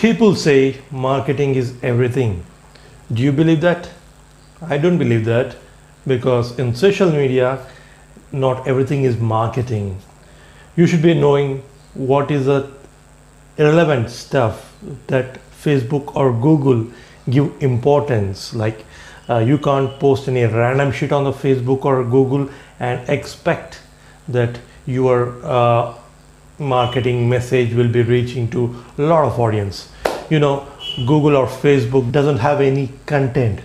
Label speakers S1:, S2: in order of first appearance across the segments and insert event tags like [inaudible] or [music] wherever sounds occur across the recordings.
S1: People say marketing is everything. Do you believe that? I don't believe that because in social media, not everything is marketing. You should be knowing what is the irrelevant stuff that Facebook or Google give importance. Like uh, you can't post any random shit on the Facebook or Google and expect that your uh, marketing message will be reaching to a lot of audience. You know google or facebook doesn't have any content.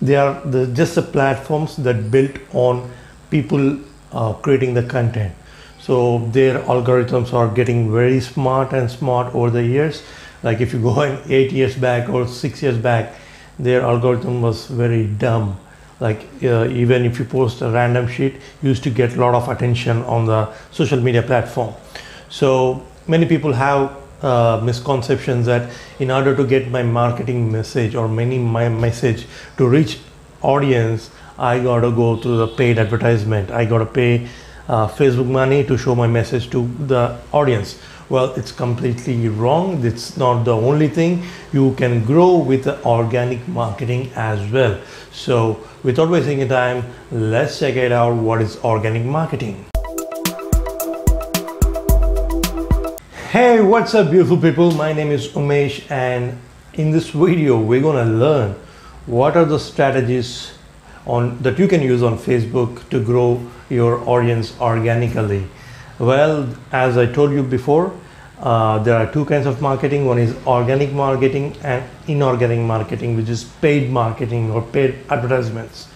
S1: They are the, just the platforms that built on people uh, creating the content. So their algorithms are getting very smart and smart over the years. Like if you go in eight years back or six years back their algorithm was very dumb. Like uh, even if you post a random sheet you used to get a lot of attention on the social media platform so many people have uh, misconceptions that in order to get my marketing message or many my message to reach audience i gotta go to the paid advertisement. I gotta pay uh, facebook money to show my message to the audience. Well it's completely wrong. It's not the only thing. You can grow with organic marketing as well. So without wasting time let's check it out. What is organic marketing hey what's up beautiful people? My name is umesh and in this video we're gonna learn what are the strategies on that you can use on facebook to grow your audience organically. Well as i told you before uh, there are two kinds of marketing. One is organic marketing and inorganic marketing which is paid marketing or paid advertisements.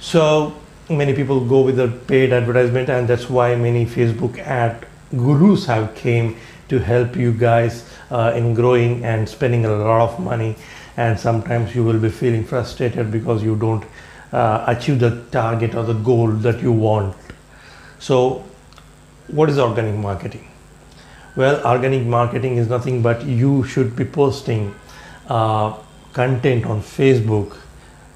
S1: So many people go with the paid advertisement and that's why many facebook ad gurus have came to help you guys uh, in growing and spending a lot of money. And sometimes you will be feeling frustrated because you don't uh, achieve the target or the goal that you want. So what is organic marketing? Well organic marketing is nothing but you should be posting uh, content on facebook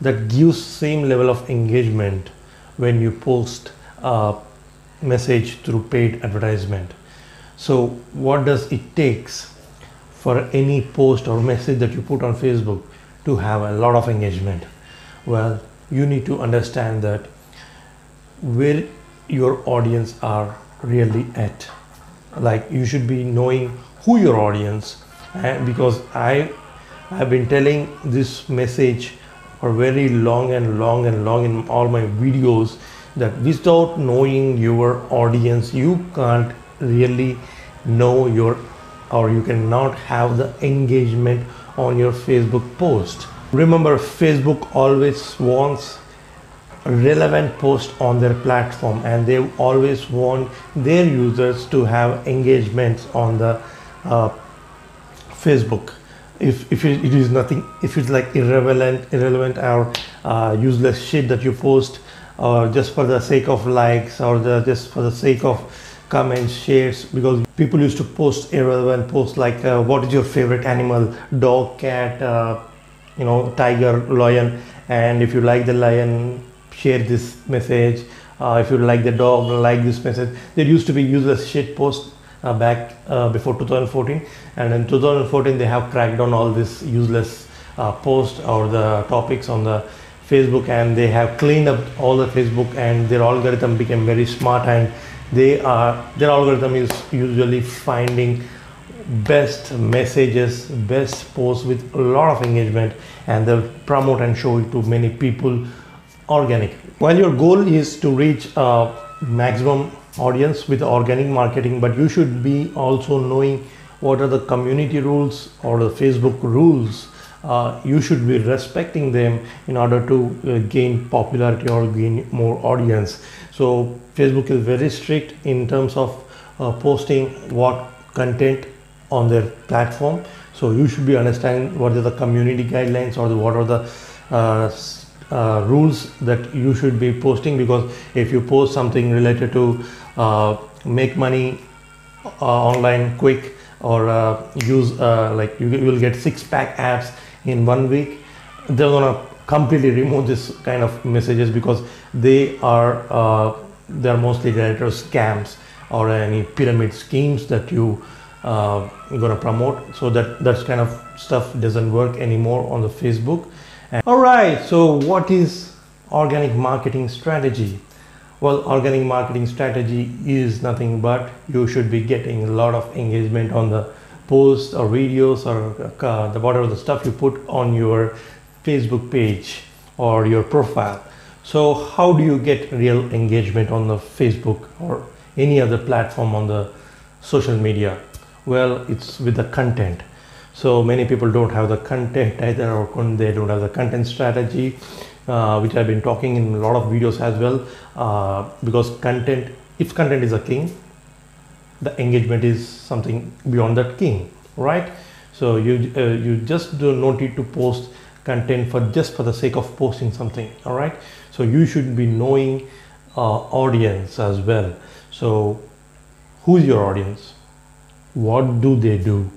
S1: that gives same level of engagement when you post a message through paid advertisement. So what does it takes for any post or message that you put on facebook to have a lot of engagement? Well you need to understand that where your audience are really at. Like you should be knowing who your audience and because i have been telling this message for very long and long and long in all my videos that without knowing your audience you can't really know your or you cannot have the engagement on your facebook post. Remember facebook always wants relevant post on their platform and they always want their users to have engagements on the uh, facebook. If, if it, is nothing if it's like irrelevant irrelevant or uh, useless shit that you post or just for the sake of likes or the, just for the sake of comments shares because people used to post irrelevant posts like uh, what is your favorite animal? Dog cat uh, you know tiger lion. And if you like the lion share this message. Uh, if you like the dog like this message. There used to be useless shit posts uh, back uh, before 2014 and in 2014 they have cracked down all this useless uh, posts or the topics on the facebook and they have cleaned up all the facebook and their algorithm became very smart and they are their algorithm is usually finding best messages best posts with a lot of engagement and they'll promote and show it to many people organic. While your goal is to reach a maximum audience with organic marketing but you should be also knowing what are the community rules or the facebook rules uh, you should be respecting them in order to uh, gain popularity or gain more audience. So facebook is very strict in terms of uh, posting what content on their platform. So you should be understanding what are the community guidelines or the, what are the uh, uh, rules that you should be posting because if you post something related to make money online quick or uh, use uh, like you will get six pack apps in one week they're gonna completely remove this kind of messages because they are uh, they're mostly related scams or any pyramid schemes that you uh, gonna promote. So that that kind of stuff doesn't work anymore on the facebook. And, all right so what is organic marketing strategy? Well organic marketing strategy is nothing but you should be getting a lot of engagement on the posts or videos or uh, the whatever the stuff you put on your facebook page or your profile. So how do you get real engagement on the facebook or any other platform on the social media? Well it's with the content. So many people don't have the content either or they don't have the content strategy uh, which I've been talking in a lot of videos as well uh, because content if content is a king the engagement is something beyond that king right? So you uh, you just do not need to post content for just for the sake of posting something all right? So you should be knowing uh, audience as well. So who's your audience? What do they do?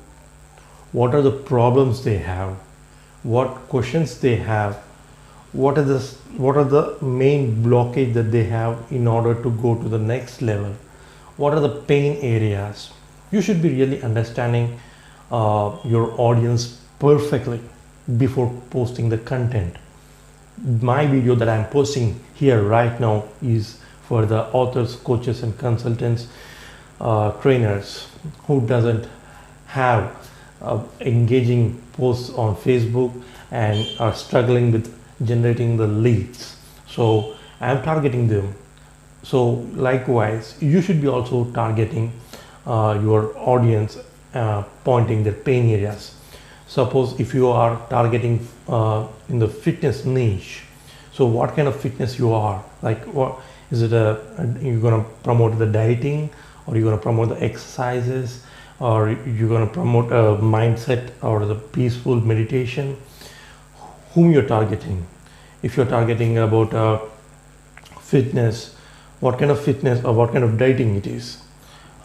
S1: What are the problems they have? What questions they have? What are the what are the main blockage that they have in order to go to the next level what are the pain areas? You should be really understanding uh, your audience perfectly before posting the content. My video that i'm posting here right now is for the authors coaches and consultants uh, trainers who doesn't have uh, engaging posts on facebook and are struggling with generating the leads. So i am targeting them so likewise you should be also targeting uh, your audience uh, pointing their pain areas. Suppose if you are targeting uh, in the fitness niche so what kind of fitness you are? Like what is it a, a you're going to promote the dieting or you're going to promote the exercises or you're going to promote a mindset or the peaceful meditation? Whom you're targeting. If you're targeting about uh, fitness, what kind of fitness or what kind of dieting it is.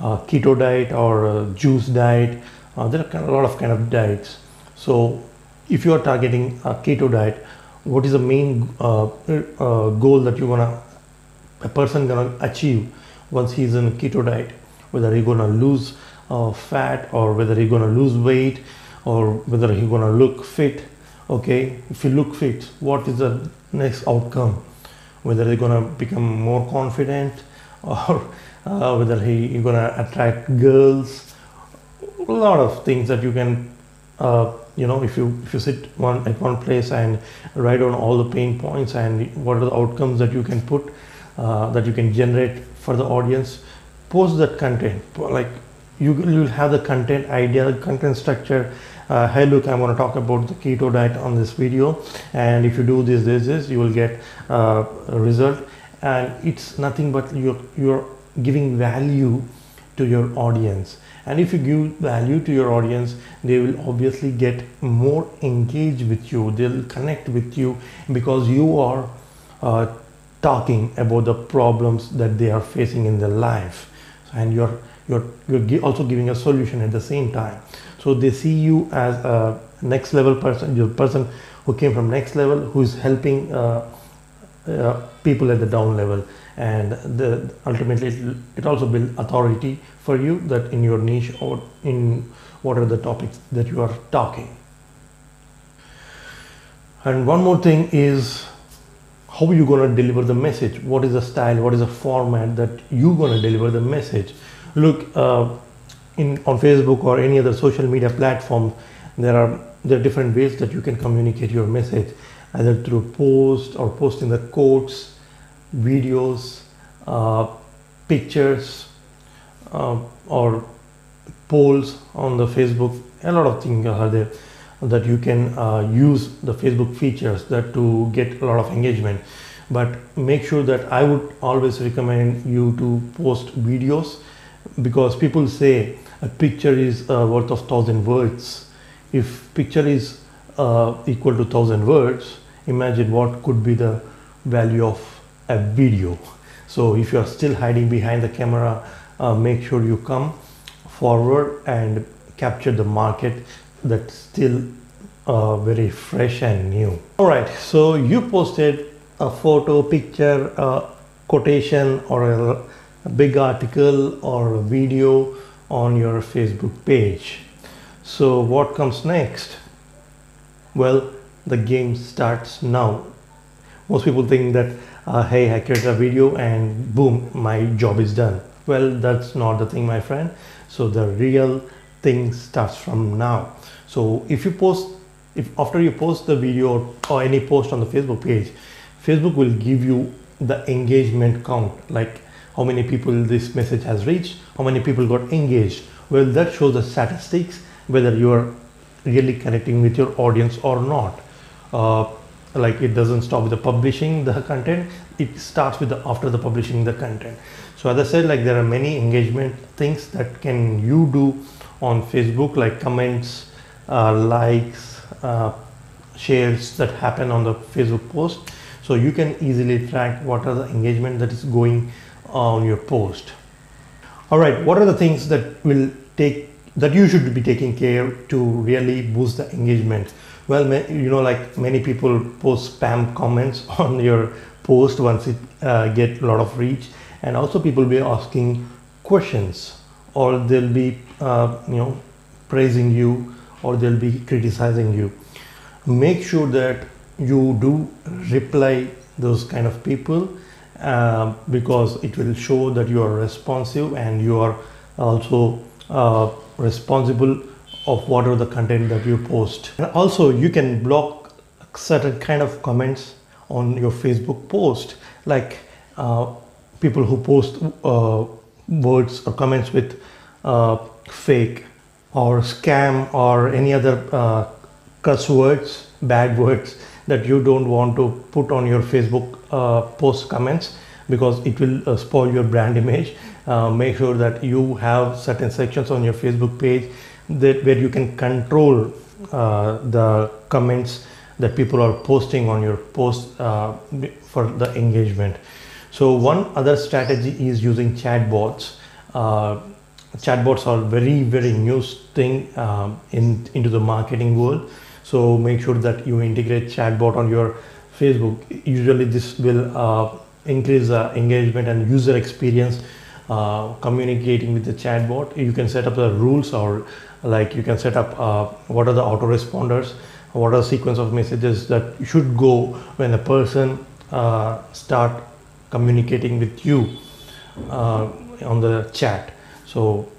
S1: Uh, keto diet or uh, juice diet, uh, there are kind of a lot of kind of diets. So if you are targeting a keto diet, what is the main uh, uh, goal that you wanna a person gonna achieve once he's in keto diet? Whether he's gonna lose uh, fat or whether he's gonna lose weight or whether he's gonna look fit okay if you look fit what is the next outcome whether they're gonna become more confident [laughs] or uh, whether he you're gonna attract girls. A lot of things that you can uh, you know if you if you sit one at one place and write down all the pain points and what are the outcomes that you can put uh, that you can generate for the audience post that content. Like you will have the content idea content structure uh, hey look i'm going to talk about the keto diet on this video. And if you do this this this you will get uh, a result. And it's nothing but you're you're giving value to your audience. And if you give value to your audience they will obviously get more engaged with you. They'll connect with you because you are uh, talking about the problems that they are facing in their life. And you're you're you're also giving a solution at the same time so they see you as a next level person your person who came from next level who is helping uh, uh, people at the down level. And the, ultimately it also builds authority for you that in your niche or in what are the topics that you are talking. And one more thing is how are you going to deliver the message? What is the style? What is the format that you're going to deliver the message? Look uh, in on Facebook or any other social media platform, there are there are different ways that you can communicate your message, either through post or posting the quotes, videos, uh, pictures, uh, or polls on the Facebook. A lot of things are there that you can uh, use the Facebook features that to get a lot of engagement. But make sure that I would always recommend you to post videos because people say a picture is uh, worth of thousand words. If picture is uh, equal to thousand words, imagine what could be the value of a video. So if you are still hiding behind the camera, uh, make sure you come forward and capture the market that's still uh, very fresh and new. All right, so you posted a photo, picture, quotation or a, a big article or a video on your Facebook page. So what comes next? Well, the game starts now. Most people think that, uh, hey, I create a video and boom, my job is done. Well, that's not the thing, my friend. So the real thing starts from now. So if you post, if after you post the video or any post on the Facebook page, Facebook will give you the engagement count, like how many people this message has reached, how many people got engaged. Well, that shows the statistics whether you are really connecting with your audience or not. Uh, like it doesn't stop with the publishing the content, it starts with the after the publishing the content. So as I said, like there are many engagement things that can you do on Facebook, like comments, uh, likes, uh, shares that happen on the Facebook post. So you can easily track what are the engagement that is going on your post. All right, what are the things that will take that you should be taking care to really boost the engagement? Well, you know, like many people post spam comments [laughs] on your post once it uh, get a lot of reach, and also people will be asking questions, or they'll be uh, you know praising you, or they'll be criticizing you. Make sure that you do reply those kind of people uh, because it will show that you are responsive and you are also uh, responsible of what are the content that you post. And also you can block certain kind of comments on your facebook post like uh, people who post uh, words or comments with uh, fake or scam or any other uh, cuss words bad words that you don't want to put on your facebook uh, post comments because it will uh, spoil your brand image. Uh, make sure that you have certain sections on your facebook page that where you can control uh, the comments that people are posting on your post uh, for the engagement. So one other strategy is using chatbots. Uh, chatbots are very very new thing um, in into the marketing world so make sure that you integrate chatbot on your facebook. Usually this will uh, increase uh, engagement and user experience uh, communicating with the chatbot. You can set up the rules or like you can set up uh, what are the autoresponders what are the sequence of messages that should go when a person uh, start communicating with you uh, on the chat. So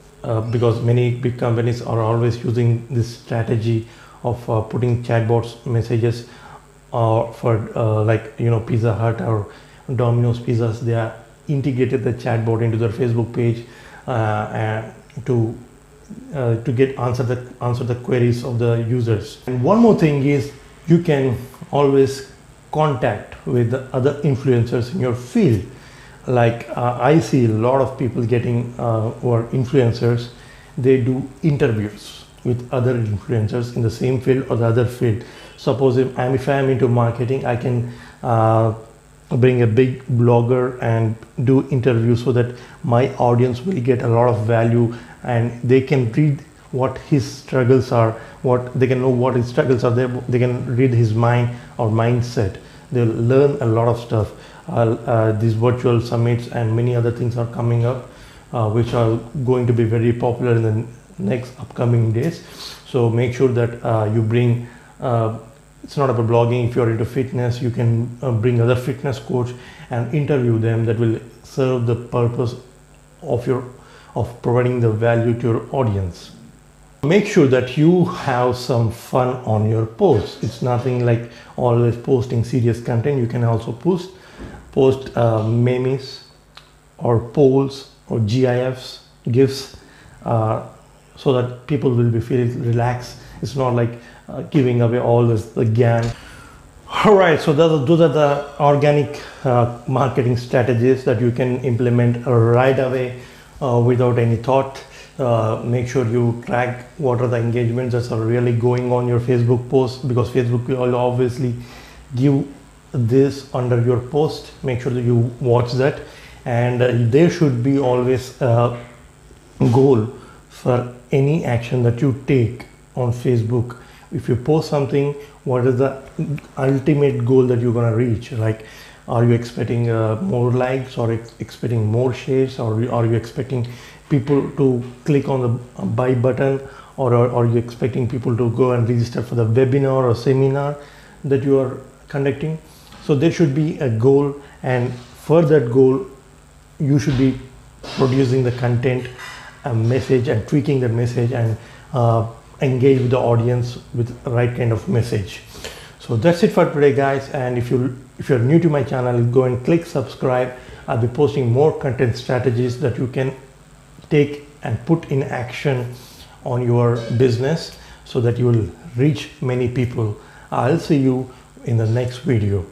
S1: because many big companies are always using this strategy of uh, putting chatbots messages uh, for like you know pizza hut or domino's pizzas they are integrated the chatbot into their facebook page to uh, to get answer the answer the queries of the users. And one more thing is you can always contact with the other influencers in your field. Like uh, i see a lot of people getting uh, influencers. They do interviews with other influencers in the same field or the other field. Suppose if i'm if i'm into marketing i can uh, bring a big blogger and do interviews so that my audience will get a lot of value and they can read what his struggles are what they can know what his struggles are they, they can read his mind or mindset. They'll learn a lot of stuff. Uh, uh, these virtual summits and many other things are coming up uh, which are going to be very popular in the next upcoming days so make sure that uh, you bring uh, it's not about blogging if you're into fitness you can uh, bring other fitness coach and interview them that will serve the purpose of your of providing the value to your audience. Make sure that you have some fun on your posts. It's nothing like always posting serious content. You can also post post uh, memes or polls or GIFs, GIFs, uh, so that people will be feeling relaxed. It's not like uh, giving away all this gang. All right, so those, those are the organic uh, marketing strategies that you can implement right away uh, without any thought. Uh, make sure you track what are the engagements that are really going on your Facebook post because Facebook will obviously give this under your post. Make sure that you watch that, and uh, there should be always a goal for any action that you take on Facebook. If you post something, what is the ultimate goal that you're gonna reach? Like are you expecting uh, more likes or ex expecting more shares or are you expecting people to click on the buy button or are, are you expecting people to go and register for the webinar or seminar that you are conducting so there should be a goal and for that goal you should be producing the content a message and tweaking that message and uh, engage with the audience with the right kind of message. So that's it for today guys. And if you if you're new to my channel go and click subscribe. I'll be posting more content strategies that you can take and put in action on your business so that you will reach many people. I'll see you in the next video